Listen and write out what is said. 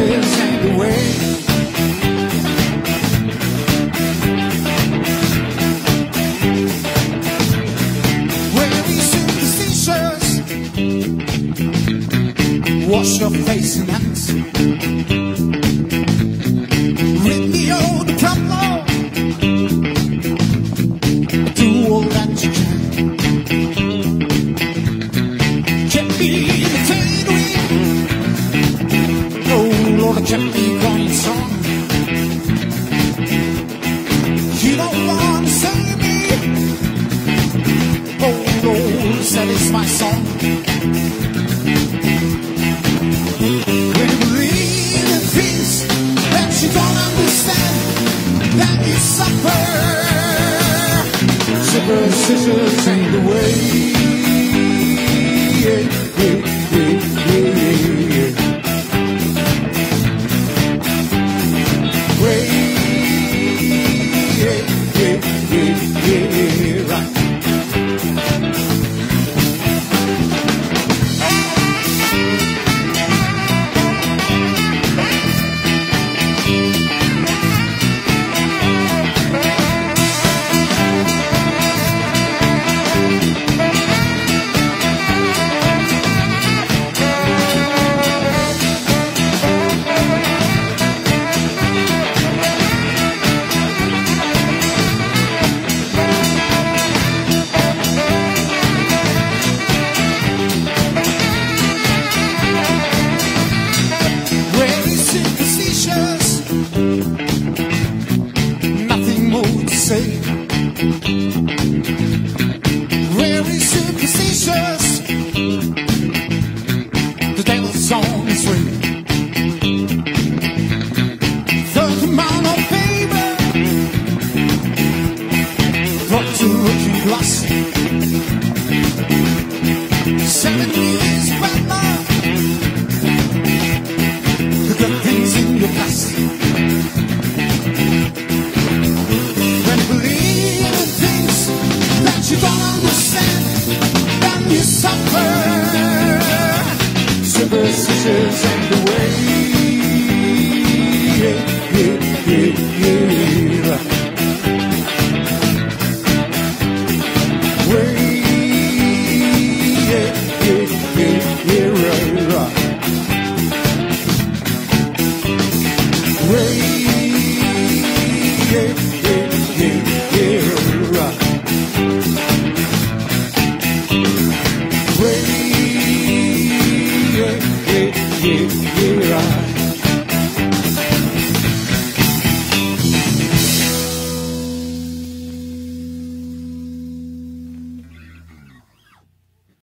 Superstitions ain't the way. Wash your face and hands. Oh going strong. You don't want to save me. Oh Lord, satisfy song. When you believe in that you don't understand, then you suffer. The way. Yeah, Very superstitious. The devil's on his way. To looking glass. Seven you don't understand you suffer.